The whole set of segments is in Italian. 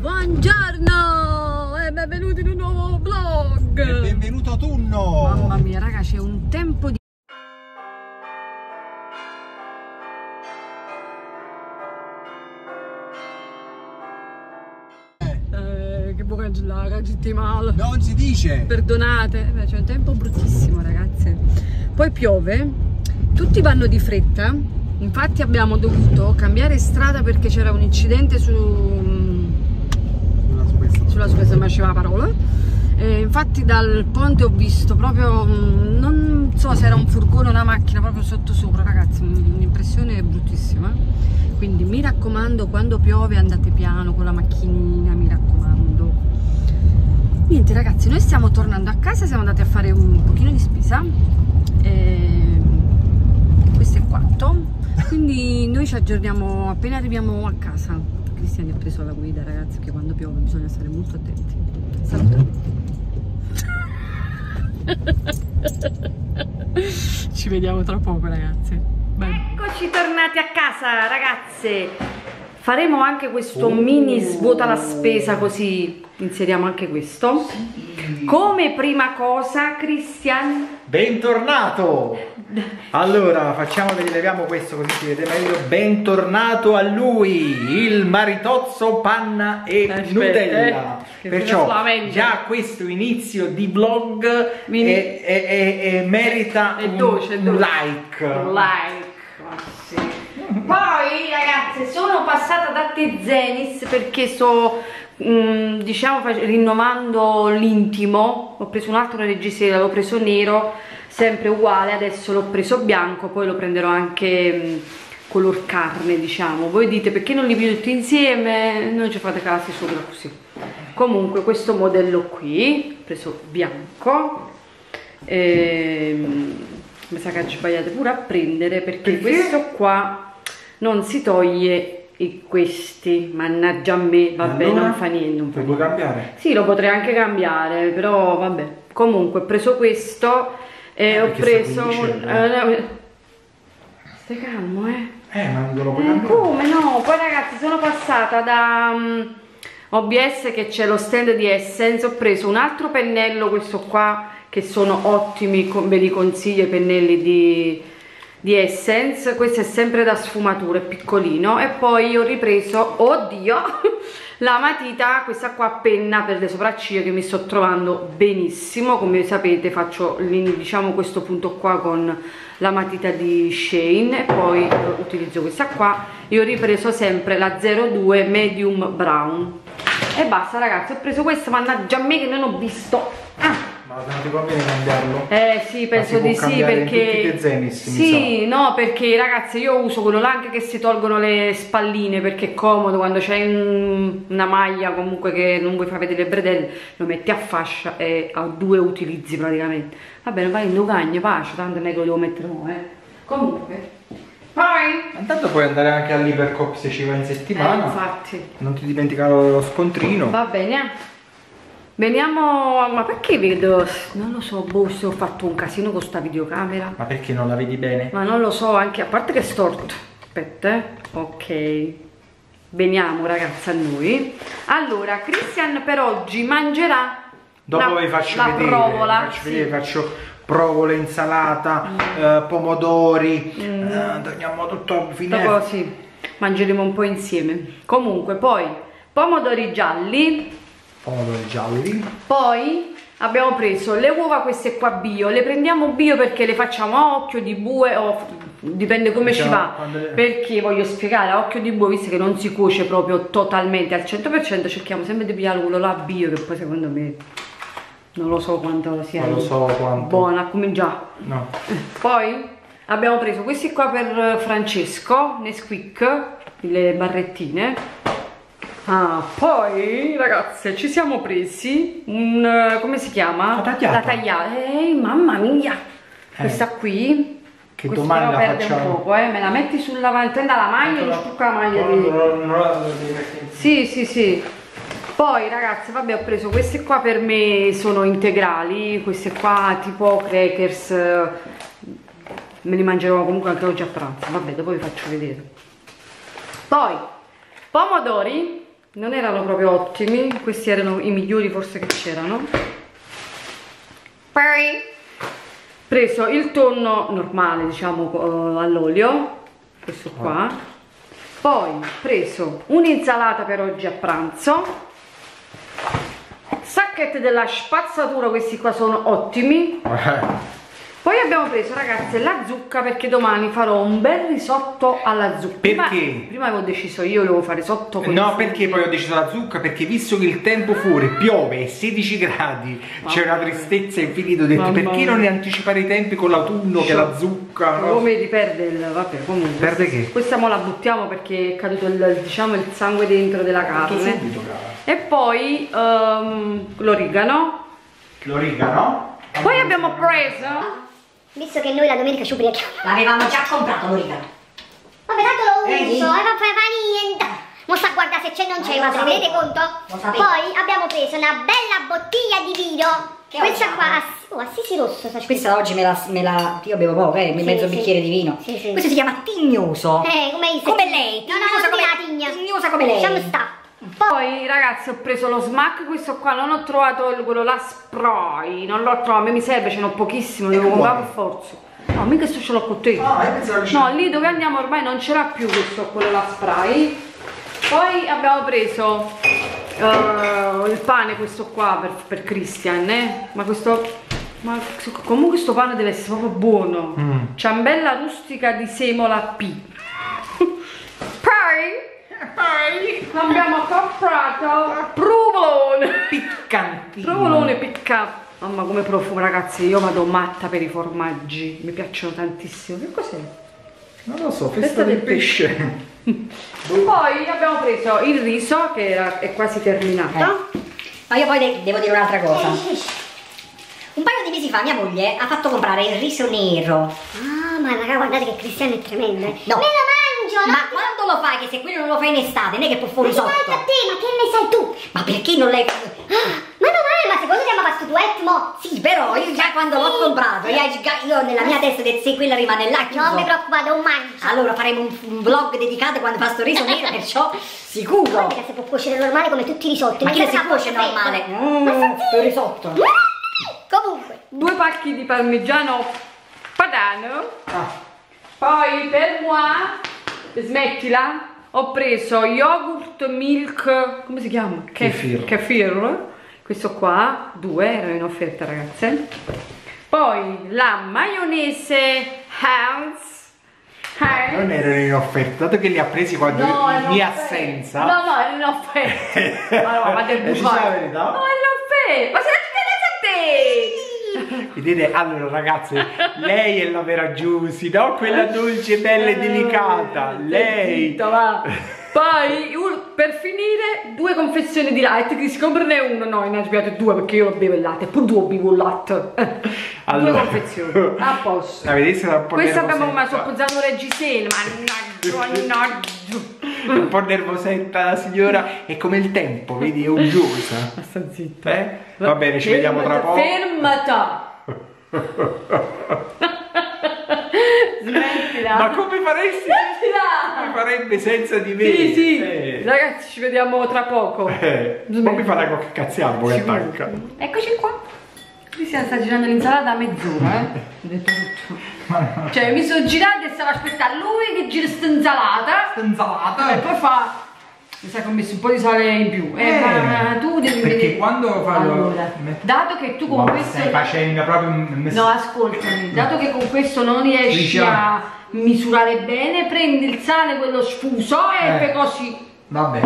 Buongiorno e benvenuti in un nuovo vlog. E benvenuto autunno! Mamma mia, raga, c'è un tempo di Eh, che buca gelata, tutti male. Non si dice! Perdonate, c'è un tempo bruttissimo, ragazze. Poi piove, tutti vanno di fretta. Infatti abbiamo dovuto cambiare strada perché c'era un incidente su Sulla spesa ma c'era la parola. E infatti dal ponte ho visto proprio mm, non so se era un furgone o una macchina proprio sotto sopra ragazzi un'impressione bruttissima. Quindi mi raccomando quando piove andate piano con la macchinina mi raccomando. Niente ragazzi noi stiamo tornando a casa siamo andati a fare un pochino di spesa. E questo è quanto. Quindi noi ci aggiorniamo appena arriviamo a casa Cristian è preso la guida ragazzi che quando piove bisogna stare molto attenti. Saluta ci vediamo tra poco ragazzi. Bye. eccoci tornati a casa ragazze. Faremo anche questo mini svuota la spesa così inseriamo anche questo come prima cosa Cristian Bentornato! Allora, facciamo che leviamo questo così si vede meglio. Bentornato a lui, il maritozzo panna e Aspetta, Nutella. eh, Perciò già questo inizio di vlog è- è- è- merita dolce, un dolce. like. Like, sì. Poi ragazze sono passata da Te Zenis perché sto mm, diciamo rinnovando l'intimo. Ho preso un altro reggiseno, l'ho preso nero, sempre uguale, adesso l'ho preso bianco, poi lo prenderò anche mm, color carne, diciamo. Voi dite perché non li più tutti insieme? Non ci fate caso sopra così. Comunque questo modello qui, ho preso bianco. Ehm, mi sa che ci sbagliate pure a prendere perché, Perché? questo qua non si toglie i questi mannaggia a me vabbè Allora? non fa niente non fa Lo puoi cambiare? sì lo potrei anche cambiare però vabbè comunque ho preso questo e Eh, ho preso dicendo. eh, stai calmo eh Eh, ma non lo puoi eh, cambiare. come no? Poi ragazzi sono passata da mm, OBS che c'è lo stand di Essence, ho preso un altro pennello, questo qua, che sono ottimi, ve li consiglio i pennelli di, di Essence, questo è sempre da sfumatura, è piccolino, e poi ho ripreso, oddio, la matita, questa qua penna per le sopracciglia che mi sto trovando benissimo, come sapete faccio diciamo questo punto qua con la matita di Shane e poi eh, utilizzo questa qua. Io ho ripreso sempre la 02 medium brown. E basta ragazzi ho preso questa mannaggia a me che non ho visto. Ah, Ma non ti conviene cambiarlo? eh sì penso di sì perché Zenis, sì no perché ragazzi io uso quello là anche che si tolgono le spalline perché è comodo quando c'è un- una maglia comunque che non vuoi far vedere le bretelle lo metti a fascia e ha due utilizzi praticamente va bene vai in dogagno pace tanto non è che lo devo mettere mo eh comunque poi Intanto puoi andare anche all'Ipercop se ci vai in eh, settimana. infatti Non ti dimenticare lo scontrino. va bene veniamo ma perché vedo non lo so boh se ho fatto un casino con sta videocamera Ma perché non la vedi bene? Ma non lo so, anche a parte che è storto. Aspetta, eh. Ok. Veniamo ragazzi a noi. Allora, Christian per oggi mangerà Dopo la, vi faccio la vedere, provola. faccio, sì. Mm. vedere, faccio provola, insalata, eh, pomodori, eh, tagliamo tutto fine. Dopo sì, mangeremo un po' insieme. Comunque, poi pomodori gialli, Pomodori gialli. Poi abbiamo preso le uova queste qua bio, le prendiamo bio perché le facciamo a occhio di bue o dipende come ci Diciamo, va. quando le- Perché voglio spiegare, a occhio di bue, visto che non si cuoce proprio totalmente al 100%, cerchiamo sempre di pigliare quello là bio che poi secondo me non lo so quanto sia Non lo so quanto. buona, come già. No. Poi abbiamo preso questi qua per Francesco, Nesquik, le barrettine. Ah, poi ragazze ci siamo presi un, eh, come si chiama? La tagliata. La tagliata. Ehi, mamma mia! Questa qui. Che questa domani la perde facciamo. un poco, eh. Me la metti sulla prenda la maglia e gli stucca la maglia di... Non- non la Sì, sì, sì. Poi ragazzi, vabbè, ho preso queste qua per me sono integrali, queste qua tipo crackers. eh, Me li mangerò comunque anche oggi a pranzo. Vabbè, dopo vi faccio vedere. Poi pomodori non erano proprio ottimi questi erano i migliori forse che c'erano. Poi preso il tonno normale diciamo eh, all'olio questo qua. Poi preso un'insalata per oggi a pranzo. Sacchetti della spazzatura questi qua sono ottimi poi abbiamo preso ragazze la zucca perché domani farò un bel risotto alla zucca. Perché? Prima, prima avevo deciso io volevo fare sotto con No, perché poi ho deciso la zucca? Perché visto che il tempo fuori piove 16 gradi, c'è una tristezza infinita, ho detto Mamma perché non mia. anticipare i tempi con l'autunno che la zucca, no? Come ti perde il vabbè comunque. Perde che? Questa mo la buttiamo perché è caduto il, diciamo il sangue dentro della carne. subito. E poi ehm, l'origano. L'origano? Poi abbiamo preso Visto che noi la domenica ci ubriachiamo. L'avevamo già comprato l'origano. Vabbè, tanto lo Eh, uso, e non fa niente. Non sta a guardare se c'è non c'è, Eh, ma sapevo. rendete conto? Poi abbiamo preso una bella bottiglia di vino. Che Questa qua, oh, assisi rosso, scritto. Questa oggi me la, me la- io bevo poco, eh, Sì, mezzo sì. bicchiere di vino. Sì, sì. Questo si chiama tignoso. Eh, come Come lei, No, no, tignosa non come- la tigna. tignosa come lei. Lasciamo sta. Poi ragazzi ho preso lo smack, questo qua non ho trovato quello là spray, non l'ho trovato, a me mi serve, ce n'ho pochissimo, devo comprare per forza. No, mica sto ce l'ho con te. Ah, No, lì dove andiamo ormai non c'era più questo, quello là spray. Poi abbiamo preso eh, il pane, questo qua per, per Christian, eh? Ma questo. Ma comunque questo pane deve essere proprio buono. Mm. Ciambella rustica di semola P. Poi Poi abbiamo comprato provolone. piccantino. Provolone piccato. Mamma come profuma ragazzi, io vado matta per i formaggi, mi piacciono tantissimo. Che cos'è? Non lo so, Festa festa del del pesce. Poi abbiamo preso il riso che era- è quasi terminato. Ma io poi de- devo dire un'altra cosa. Un paio di mesi fa mia moglie ha fatto comprare il riso nero. Ah, ma raga, guardate che Cristiano è tremendo. eh. No. Me lo Ma quando lo fai? Che se quello non lo fai in estate, non è che può Ma fuori che sotto. manca a te, ma che ne sai tu? Ma perché non l'hai... Ah, ma non è, ma secondo te ma sto duetto, mo? Sì, però io già quando l'ho comprato, io, io nella mia testa detto se quella rimane là chiuso. Non mi preoccupate, non mangio. Allora faremo un, un vlog dedicato quando fa sto riso nero, perciò sicuro. Guarda che si può cuocere normale come tutti i risotti. Ma non chi si cuoce normale? Ma Mm, zitto. il risotto. Comunque, Due pacchi di parmigiano padano. Poi per moi, smettila, ho preso yogurt milk, come si chiama? Kefir. Kefir. Questo qua, due, erano in offerta ragazze. Poi la maionese Hans. Hans. Non erano in offerta, dato che li ha presi quando No, in mia assenza. No, no, è un'offerta. ma no, ma Eh, bufare. sa la verità? No, è un'offerta. Ma se la a te! Vedete, allora ragazze, lei è la vera Giusy, no? Quella dolce, bella e delicata. Lei. Zitta, va. Poi un- per finire due confezioni di latte che si comprane uno no ne ha sbagliato due perché io lo bevo il latte pur due bevo il latte. Due confezioni a posto. La vedete po' questa abbiamo messo pozzano reggiseno mannaggia mannaggia Un po' nervosetta la signora, è come il tempo, vedi, è uggiosa. sta zitta. Eh? Va bene, ci vediamo tra poco. fermata smettila Ma come faresti? smettila Come farebbe senza di me? sì sì Eh. ragazzi ci vediamo tra poco Eh, Poi mi fa la cocca cazziambo che attacca. Eccoci qua. Cristian sta girando l'insalata da mezz'ora, eh. Ho detto tutto. Cioè, mi sono girata e stavo aspettando lui che gira sta insalata. E Insalata. poi fa. Mi sa che ho messo un po' di sale in più. Eh, Eh, ma tu devi perché vedere. quando fa lo- Allora, dato che tu con Ma questo. stai facendo proprio un No, ascoltami, dato che con questo non riesci a misurare bene, prendi il sale, quello sfuso e Eh. fai così. Vabbè.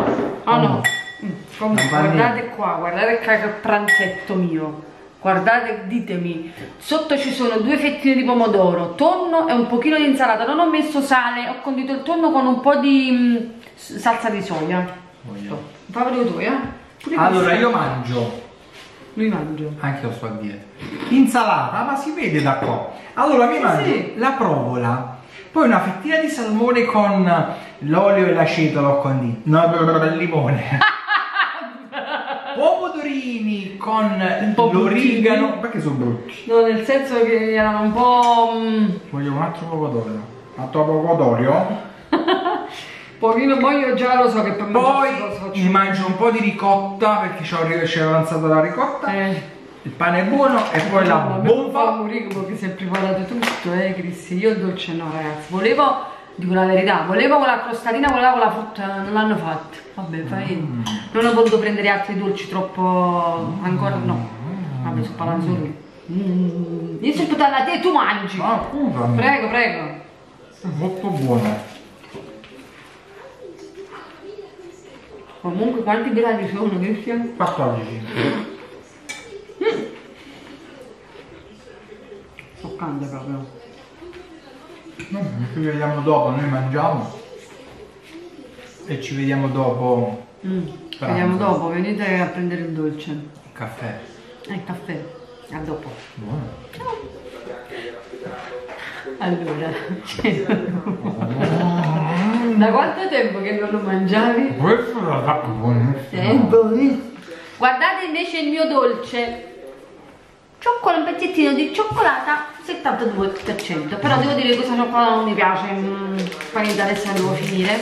Oh no. Mm, Comunque, niente. guardate qua, guardate che pranzetto mio. Guardate, ditemi, sotto ci sono due fettine di pomodoro, tonno e un pochino di insalata. Non ho messo sale, ho condito il tonno con un po' di mm, s- salsa di soia. Voglio. Fa vedere tu, eh? Pure Allora questo. io mangio, Lui mangio. anche io sto a dieta. Insalata, ma si vede da qua. Allora mi Sì, mangio sì. la provola, poi una fettina di salmone con l'olio e l'aceto l'ho condito. No, il limone. Pomodorini con po' l'origano. bruttini. Perché sono brutti? No, nel senso che erano un po'... mm, Voglio un altro pomodoro. Un altro pomodoro? pochino poi io già lo so che per Poi mi mangio un po' di ricotta perché ci ho ri- ci è avanzata la ricotta. Eh. Il pane è buono e poi la No, fa bomba. morire perché si è preparato tutto, eh, Cristi. Io il dolce no, ragazzi. Volevo, dico la verità, volevo con la crostatina, quella con la frutta, non l'hanno fatta. Vabbè, fai. Mm. Non ho voluto prendere altri dolci troppo. ancora no. Vabbè, sto parlando solo. Mm. Io sto aspettando a te, tu mangi. Ah, scusami. Prego, prego. È molto buono. Comunque quanti gradi sono, Cristian? 14. Toccante proprio. Vabbè, ci vediamo dopo, noi mangiamo. E ci vediamo dopo Mm. Vediamo dopo, venite a prendere il dolce. il caffè. E il caffè. A dopo. Buono. Allora, da quanto tempo che non lo mangiavi? Questo è fatto buonissimo. È buonissimo. Guardate invece il mio dolce. Cioccolo, un pezzettino di cioccolata 72%. Però devo dire che questa cioccolata non mi piace. Mm, niente, adesso la devo finire.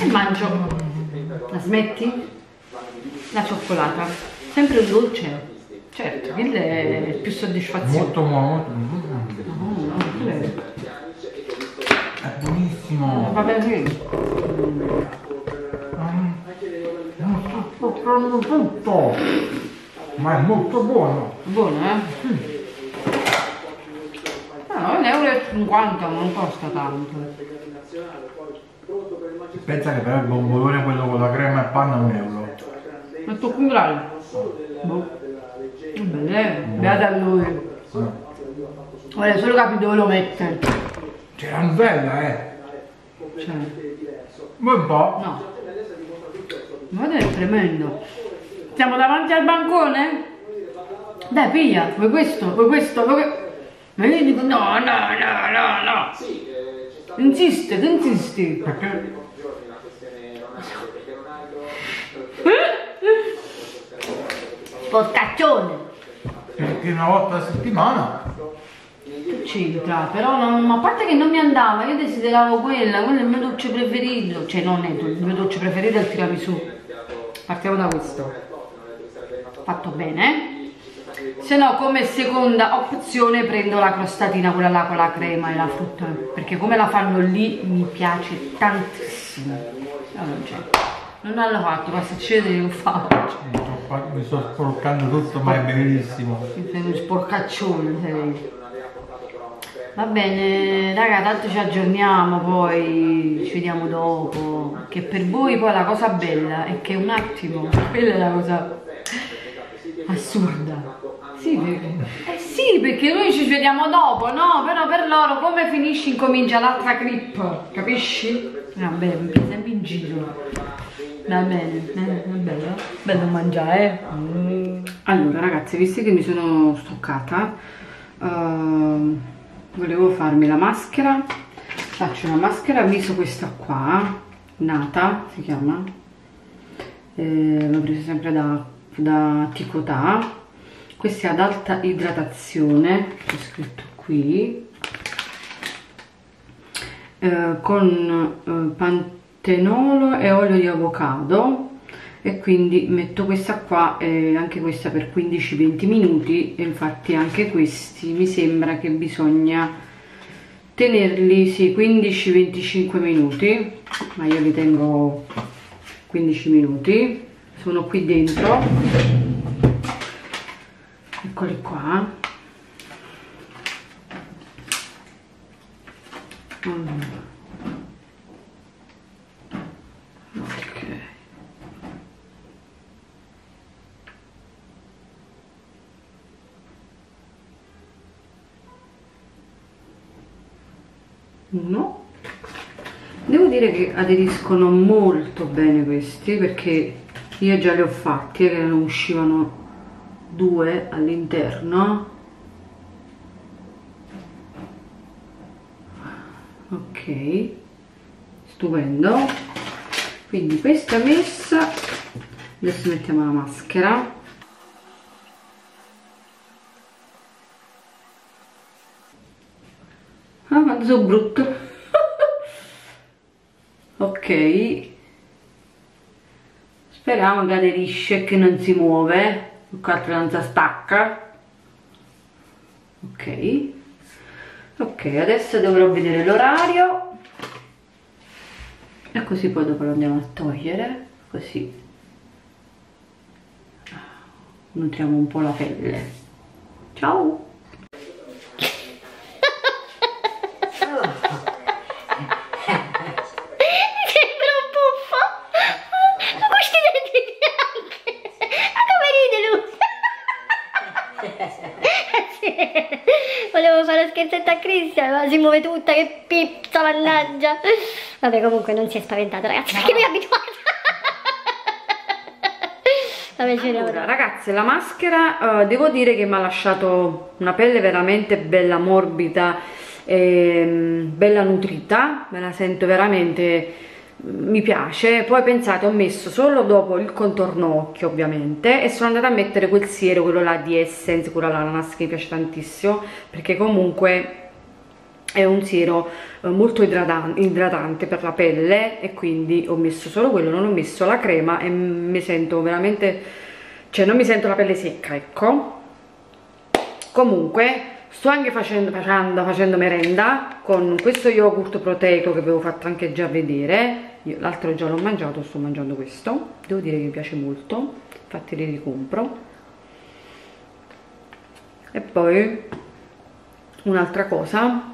E mangio. La smetti? La cioccolata. Sempre un dolce. Certo, quello è più soddisfazione. Molto buono. molto. Oh, quello è- buonissimo. Va bene. Non tutto. Ma è molto buono. Buono, eh? Ah, 1,50 euro, non costa tanto. Pensa che però il bombolone quello con la crema e panna è un euro. Metto qui grado. Boh. Vabbè, eh, beata a lui. Vuole solo capire dove lo mette. C'è la Nutella, eh. Cioè, Vuoi un po'? no. Guarda è tremendo. Siamo davanti al bancone? Dai, piglia, vuoi questo? Vuoi questo? Vuoi que- Ma io dico no, no, no, no, no. Insiste, che insisti? Perché Porcaccione. perché una volta a settimana Che c'entra? Però non, ma a parte che non mi andava, io desideravo quella, quello è il mio dolce preferito. Cioè non è il mio dolce preferito è il tiramisù. Partiamo da questo. Fatto bene. Se no come seconda opzione prendo la crostatina, quella là con la crema e la frutta. Perché come la fanno lì mi piace tantissimo. No, non c'è. Non l'hanno fatto, ma se c'è devo fare. mi sto, fa- mi sto sporcando tutto ma è bellissimo. Sei uno sporcaccione sei. Va bene, raga, tanto ci aggiorniamo poi, ci vediamo dopo. Che per voi poi la cosa bella è che un attimo, quella è la cosa assurda. Sì, perché, eh sì, perché noi ci vediamo dopo, no? Però per loro come finisci incomincia l'altra clip, capisci? Vabbè, mi piace sempre in giro. Va bene, eh, è bello, bello mangiare. Mm. Allora ragazzi, visto che mi sono stoccata, ehm, volevo farmi la maschera. Faccio una maschera viso questa qua, nata si chiama. Eh, L'ho presa sempre da, da Ticotà. Questa è ad alta idratazione, c'è scritto qui. Eh, con eh, pantenolo e olio di avocado e quindi metto questa qua e anche questa per 15-20 minuti e infatti anche questi mi sembra che bisogna tenerli sì 15-25 minuti ma io li tengo 15 minuti sono qui dentro eccoli qua. Allora. Ok. Uno. Devo dire che aderiscono molto bene questi perché io già li ho fatti che ne uscivano due all'interno. Ok stupendo. Quindi questa messa adesso mettiamo la maschera. Ah quanto sono brutto. Ok. Speriamo che aderisce che non si muove si stacca ok. Ok adesso dovrò vedere l'orario. E così poi dopo lo andiamo a togliere. Così. Nutriamo un po' la pelle. Ciao Sembra un buffo. Ma questi denti bianchi. Ma come ride lui? Volevo fare lo scherzetto a Cristian, ma si muove tutta, che pizza, mannaggia. Vabbè, comunque non si è spaventato, ragazzi, perché lui è abituato. Vabbè, ci. Allora, ragazze, la maschera eh, devo dire che mi ha lasciato una pelle veramente bella, morbida, ehm, bella nutrita, me la sento veramente, mm, mi piace. Poi pensate, ho messo solo dopo il contorno occhio ovviamente e sono andata a mettere quel siero, quello là di Essence, quello là, la maschera mi piace tantissimo perché comunque è un siero eh, molto idratan- idratante per la pelle e quindi ho messo solo quello, non ho messo la crema e mi sento veramente, cioè non mi sento la pelle secca, ecco. Comunque sto anche facendo, facendo, facendo merenda con questo yogurt proteico che avevo fatto anche già vedere, l'altro già l'ho mangiato, sto mangiando questo, devo dire che mi piace molto, infatti li ricompro. E poi un'altra cosa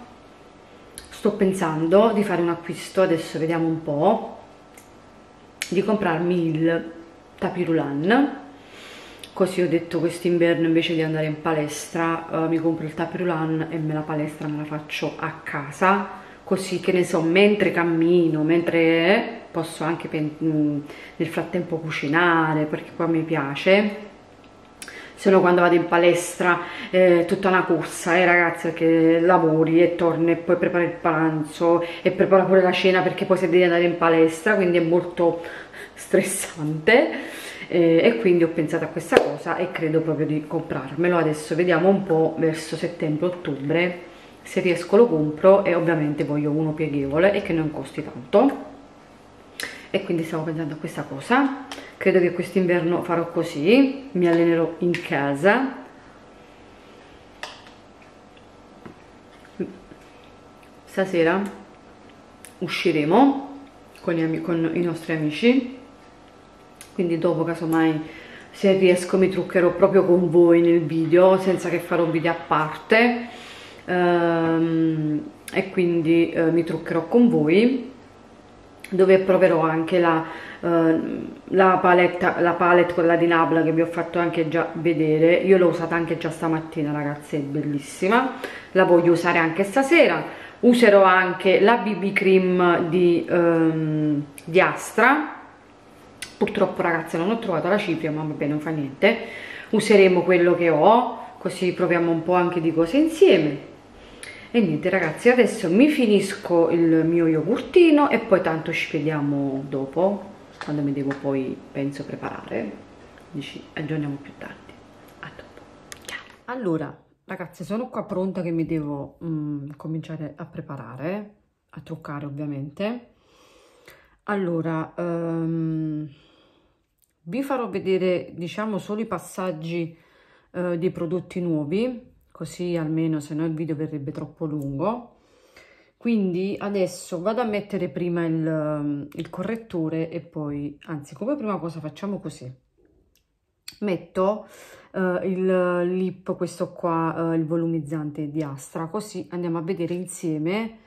sto pensando di fare un acquisto adesso vediamo un po' di comprarmi il tapirulan così ho detto quest'inverno invece di andare in palestra eh, mi compro il tapirulan e me la palestra me la faccio a casa. Così che ne so mentre cammino mentre posso anche mm, nel frattempo cucinare perché qua mi piace se quando vado in palestra è tutta una corsa, eh ragazzi, perché lavori e torni e poi prepari il pranzo e prepara pure la cena perché poi se devi andare in palestra, quindi è molto stressante. Eh, e quindi ho pensato a questa cosa e credo proprio di comprarmelo, adesso. Vediamo un po' verso settembre-ottobre se riesco lo compro e ovviamente voglio uno pieghevole e che non costi tanto e quindi stavo pensando a questa cosa. Credo che quest'inverno farò così. Mi allenerò in casa. Stasera usciremo con, gli con i nostri amici. Quindi dopo casomai se riesco mi truccherò proprio con voi nel video senza che farò un video a parte. Ehm, e quindi eh, mi truccherò con voi dove proverò anche la, uh, la, palette, la palette, quella di Nabla che vi ho fatto anche già vedere, io l'ho usata anche già stamattina ragazzi, è bellissima, la voglio usare anche stasera, userò anche la BB cream di, um, di Astra, purtroppo ragazzi non ho trovato la cipria ma vabbè non fa niente, useremo quello che ho, così proviamo un po' anche di cose insieme e niente ragazzi adesso mi finisco il mio yogurtino e poi tanto ci vediamo dopo quando mi devo poi penso preparare. Ci aggiorniamo più tardi. A dopo. Ciao. Allora ragazzi sono qua pronta che mi devo mm, cominciare a preparare a truccare ovviamente. Allora um, vi farò vedere diciamo solo i passaggi uh, dei prodotti nuovi così almeno se no il video verrebbe troppo lungo. Quindi adesso vado a mettere prima il, il correttore e poi anzi come prima cosa facciamo così. Metto uh, il lip questo qua uh, il volumizzante di Astra così andiamo a vedere insieme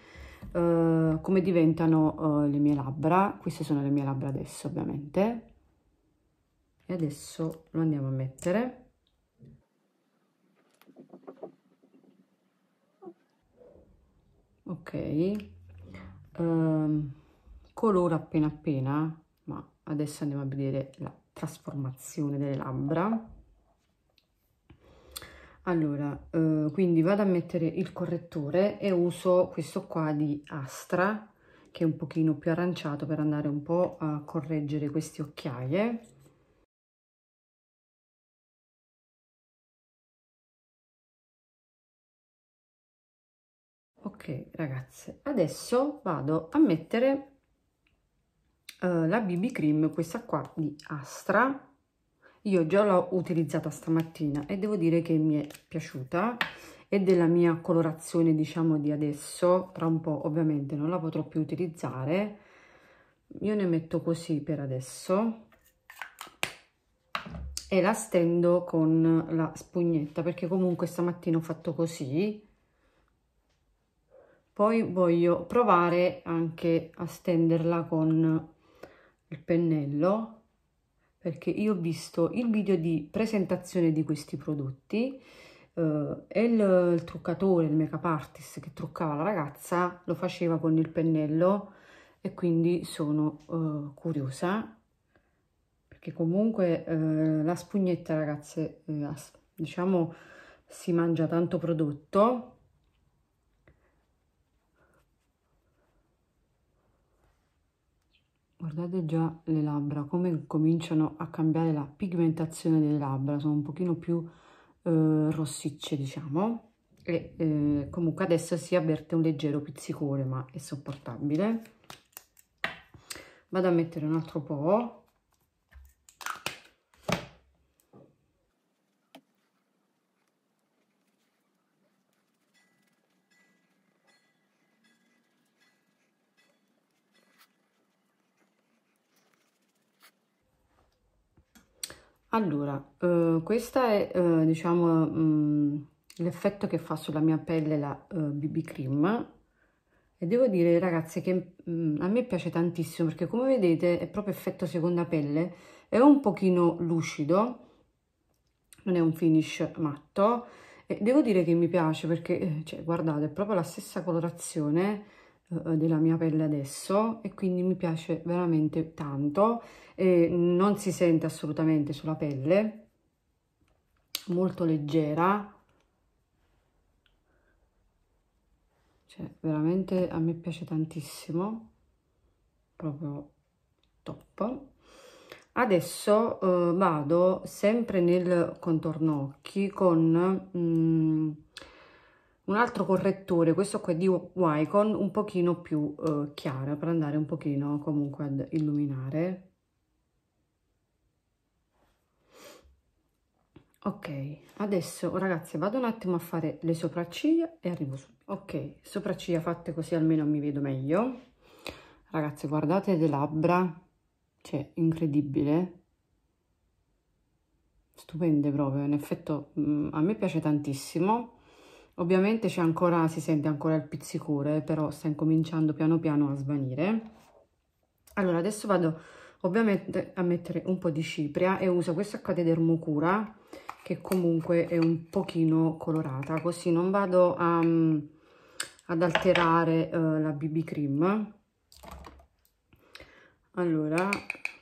uh, come diventano le mie labbra. Queste sono le mie labbra adesso ovviamente. E adesso lo andiamo a mettere ok. Um, colore appena appena ma adesso andiamo a vedere la trasformazione delle labbra. Allora uh, quindi vado a mettere il correttore e uso questo qua di Astra che è un pochino più aranciato per andare un po' a correggere queste occhiaie ok ragazze adesso vado a mettere uh, la BB cream questa qua di Astra. Io già l'ho utilizzata stamattina e devo dire che mi è piaciuta e della mia colorazione diciamo di adesso tra un po' ovviamente non la potrò più utilizzare. Io ne metto così per adesso e la stendo con la spugnetta perché comunque stamattina ho fatto così poi voglio provare anche a stenderla con il pennello perché io ho visto il video di presentazione di questi prodotti eh, e il, il truccatore, il make up artist che truccava la ragazza lo faceva con il pennello e quindi sono eh, curiosa perché comunque eh, la spugnetta ragazze eh, diciamo si mangia tanto prodotto guardate già le labbra come cominciano a cambiare la pigmentazione delle labbra sono un pochino più eh, rossicce diciamo. E eh, comunque adesso si avverte un leggero pizzicore ma è sopportabile. Vado a mettere un altro po' Allora, eh, questa è, eh, diciamo, mm, l'effetto che fa sulla mia pelle la eh, BB Cream. E devo dire ragazzi che mm, a me piace tantissimo perché come vedete è proprio effetto seconda pelle, è un pochino lucido, non è un finish matto. E devo dire che mi piace perché, eh, cioè, guardate, è proprio la stessa colorazione eh, della mia pelle adesso e quindi mi piace veramente tanto e non si sente assolutamente sulla pelle molto leggera. Cioè veramente a me piace tantissimo proprio top. Adesso eh, vado sempre nel contorno occhi con mm, un altro correttore, questo qua di Wycon, un pochino più eh, chiaro, per andare un pochino comunque ad illuminare. Ok, adesso ragazzi vado un attimo a fare le sopracciglia e arrivo subito. Ok, sopracciglia fatte così almeno mi vedo meglio. Ragazzi guardate le labbra, cioè incredibile. Stupende proprio, in effetto mh, mm, a me piace tantissimo Ovviamente c'è ancora, si sente ancora il pizzicore, però sta incominciando piano piano a svanire. Allora, adesso vado ovviamente a mettere un po' di cipria e uso questa Dermocura, che comunque è un pochino colorata, così non vado a, ad alterare uh, la BB cream. Allora,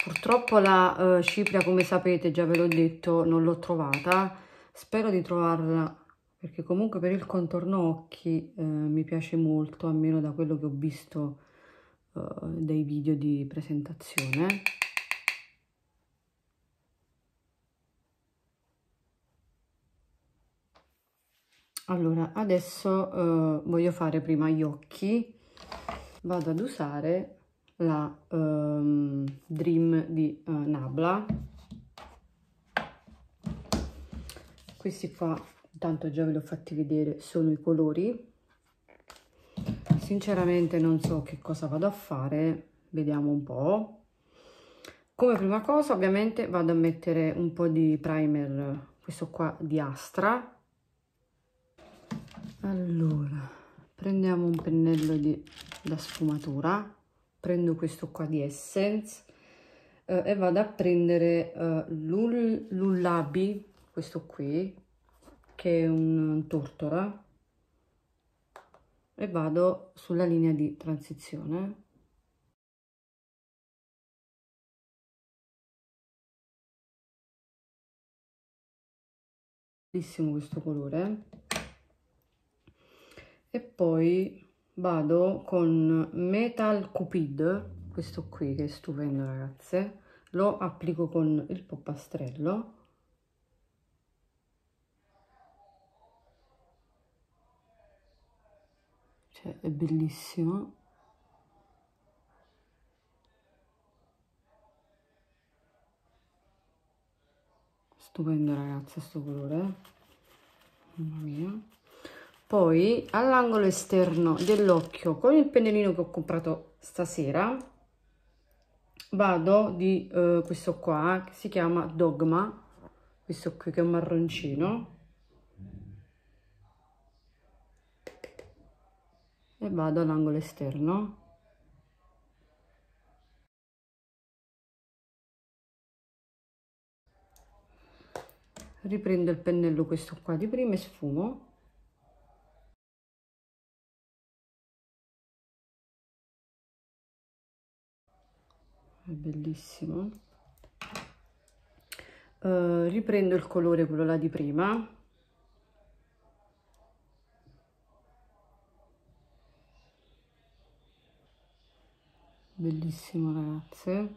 purtroppo la uh, cipria, come sapete, già ve l'ho detto, non l'ho trovata. Spero di trovarla perché comunque per il contorno occhi eh, mi piace molto, almeno da quello che ho visto eh, dai video di presentazione. Allora, adesso eh, voglio fare prima gli occhi, vado ad usare la um, Dream di uh, Nabla. Questi qua tanto già ve l'ho fatti vedere sono i colori. Sinceramente non so che cosa vado a fare vediamo un po' come prima cosa ovviamente vado a mettere un po' di primer questo qua di Astra. Allora prendiamo un pennello di, da sfumatura prendo questo qua di Essence eh, e vado a prendere eh, l'Ullabi questo qui che è un tortora. E vado sulla linea di transizione. Bellissimo questo colore. E poi vado con metal cupid questo qui che è stupendo ragazze. Lo applico con il popastrello cioè è bellissimo. Stupendo ragazzi sto colore. Mamma mia. Poi all'angolo esterno dell'occhio con il pennellino che ho comprato stasera vado di eh, questo qua che si chiama Dogma. Questo qui che è un marroncino. E vado all'angolo esterno. Riprendo il pennello questo qua di prima e sfumo. È bellissimo. Uh, riprendo il colore quello là di prima bellissimo ragazze.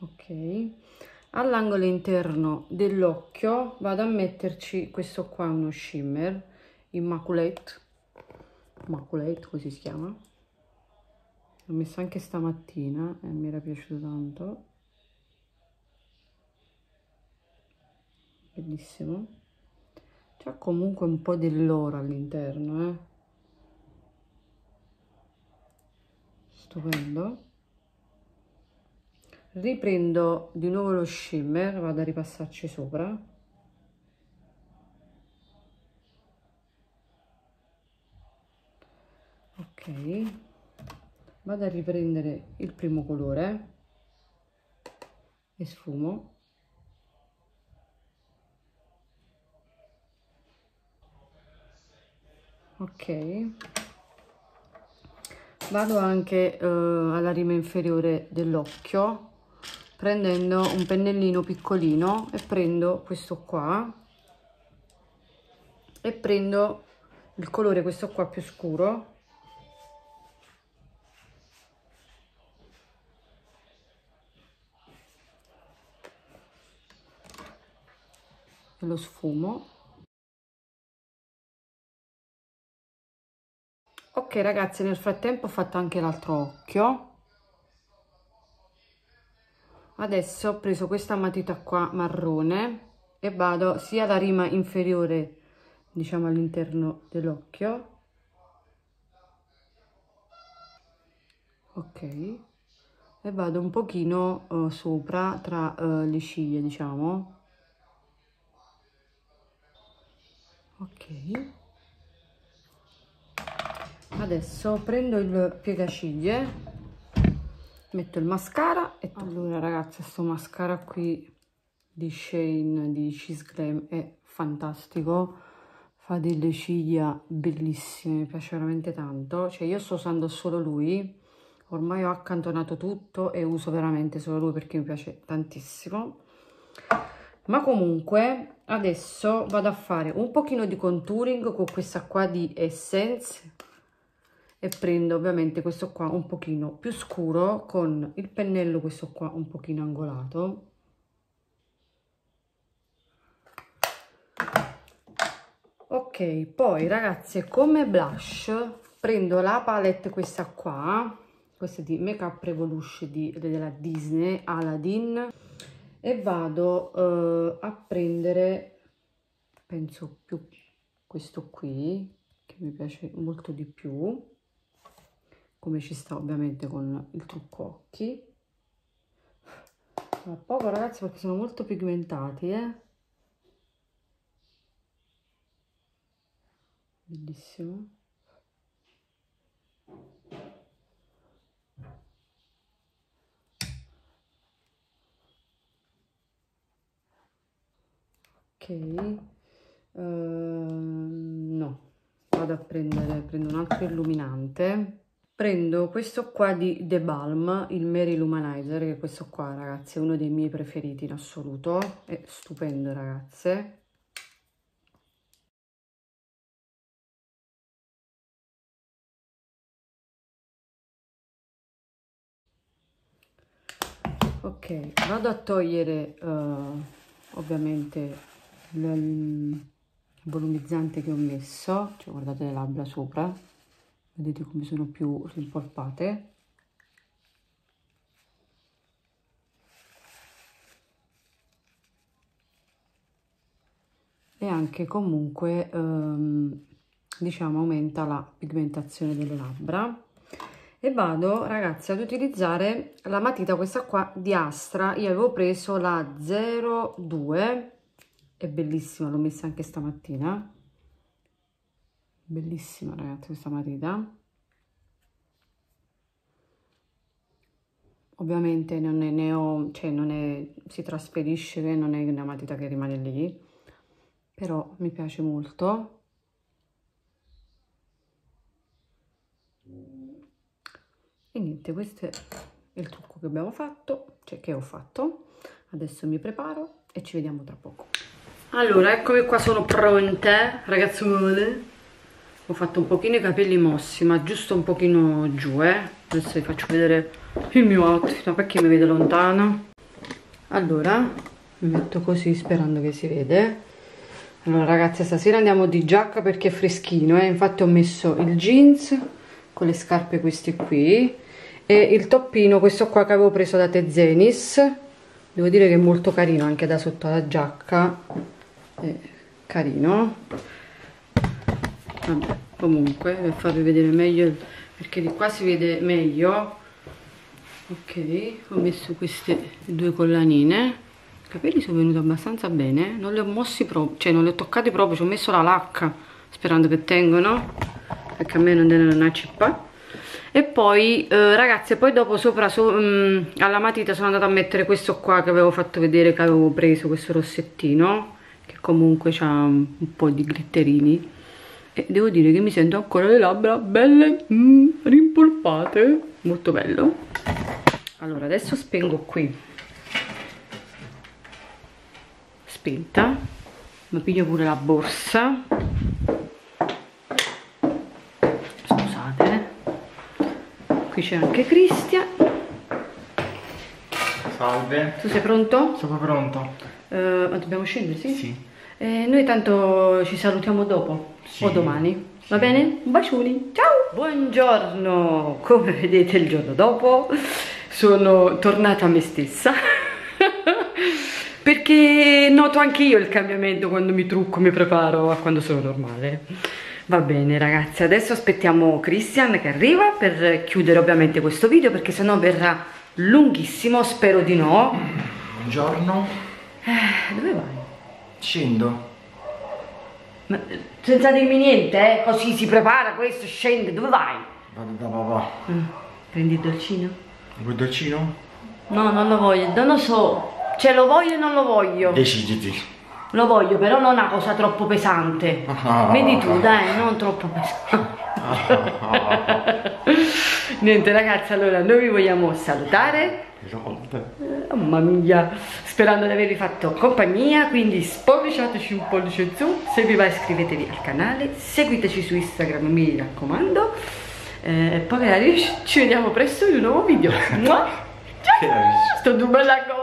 Ok. All'angolo interno dell'occhio vado a metterci questo qua uno shimmer immaculate. Immaculate così si chiama? L'ho messo anche stamattina e mi era piaciuto tanto. Bellissimo. C'è comunque un po' dell'oro all'interno eh stupendo. Riprendo di nuovo lo shimmer vado a ripassarci sopra. Ok. Vado a riprendere il primo colore e sfumo. Ok vado anche eh, alla rima inferiore dell'occhio prendendo un pennellino piccolino e prendo questo qua e prendo il colore questo qua più scuro. E lo sfumo ok ragazzi nel frattempo ho fatto anche l'altro occhio. Adesso ho preso questa matita qua marrone e vado sia la rima inferiore diciamo all'interno dell'occhio. Ok. E vado un pochino uh, sopra tra uh, le ciglia diciamo. Ok adesso prendo il piegaciglie metto il mascara e allora ragazzi sto mascara qui di Shane di Cheese Glam è fantastico. Fa delle ciglia bellissime mi piace veramente tanto. Cioè io sto usando solo lui ormai ho accantonato tutto e uso veramente solo lui perché mi piace tantissimo. Ma comunque adesso vado a fare un pochino di contouring con questa qua di Essence e prendo ovviamente questo qua un pochino più scuro con il pennello questo qua un pochino angolato. Ok poi ragazzi come blush prendo la palette questa qua questa di Make Up Revolution di, della Disney Aladdin e vado uh, a prendere penso più questo qui che mi piace molto di più come ci sta ovviamente con il trucco occhi. Ma poco ragazzi perché sono molto pigmentati eh. Bellissimo. Ok uh, no. Vado a prendere prendo un altro illuminante prendo questo qua di The Balm, il Mary Luminizer, che questo qua ragazzi è uno dei miei preferiti in assoluto, è stupendo ragazze. Ok, vado a togliere uh, ovviamente il volumizzante che ho messo, cioè guardate le labbra sopra, vedete come sono più rimpolpate e anche comunque ehm, diciamo aumenta la pigmentazione delle labbra. E vado ragazzi ad utilizzare la matita questa qua di Astra. Io avevo preso la 02 è bellissima l'ho messa anche stamattina bellissima ragazzi questa matita ovviamente non è, neo, cioè non è, si trasferisce, non è una matita che rimane lì, però mi piace molto. E niente, questo è il trucco che abbiamo fatto, cioè che ho fatto. Adesso mi preparo e ci vediamo tra poco. Allora, eccomi qua, sono pronte, ragazzuole. Ho fatto un pochino i capelli mossi, ma giusto un pochino giù, eh. Adesso vi faccio vedere il mio outfit, ma perché mi vede lontano? Allora, mi metto così sperando che si vede. Allora ragazzi, stasera andiamo di giacca perché è freschino, eh? infatti ho messo il jeans con le scarpe queste qui e il toppino, questo qua che avevo preso da Tezenis. Devo dire che è molto carino anche da sotto la giacca, è carino. Vabbè, comunque, per farvi vedere meglio, perché di qua si vede meglio, ok ho messo queste due collanine. I capelli sono venuti abbastanza bene. Non li ho mossi proprio cioè non li ho toccati proprio ci ho messo la lacca sperando che tengono perché a me non devono una cippa. E poi eh, ragazzi poi dopo sopra so, um, alla matita sono andata a mettere questo qua che avevo fatto vedere che avevo preso questo rossettino che comunque ha un po' di glitterini e devo dire che mi sento ancora le labbra belle mm, rimpolpate. Molto bello. Allora adesso spengo qui. Spenta. Mi piglio pure la borsa. Scusate qui c'è anche Cristian salve. Tu sei pronto? sono pronto. Uh, ma dobbiamo scendere, sì? Sì. Eh, noi tanto ci salutiamo dopo Sì. o domani, va bene? Bacioni, ciao! Buongiorno, come vedete il giorno dopo sono tornata a me stessa perché noto anche io il cambiamento quando mi trucco, mi preparo a quando sono normale. Va bene ragazzi, adesso aspettiamo Christian che arriva per chiudere ovviamente questo video perché sennò verrà lunghissimo, spero di no. buongiorno Eh, dove vai? Scendo Ma, senza dirmi niente, eh? Così si prepara questo, scende, dove vai? vado da papà Mm, Prendi il dolcino? vuoi dolcino? No, non lo voglio, non lo so. Cioè lo voglio e non lo voglio. deciditi Lo voglio, però non una cosa troppo pesante. Ah. Vedi tu, dai, non troppo pesante. Niente ragazzi, allora noi vi vogliamo salutare. Eh, Mamma mia, sperando di avervi fatto compagnia, quindi spolliciateci un pollice in su, se vi va iscrivetevi al canale, seguiteci su Instagram, mi raccomando. Eh, E poi magari ci vediamo presto in un nuovo video. Ciao! Sto due bella cosa!